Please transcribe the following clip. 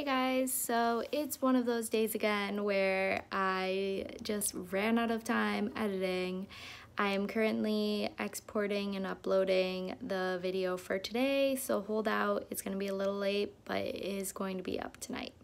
Hey guys, so it's one of those days again where I just ran out of time editing. I am currently exporting and uploading the video for today, so hold out. It's going to be a little late, but it is going to be up tonight.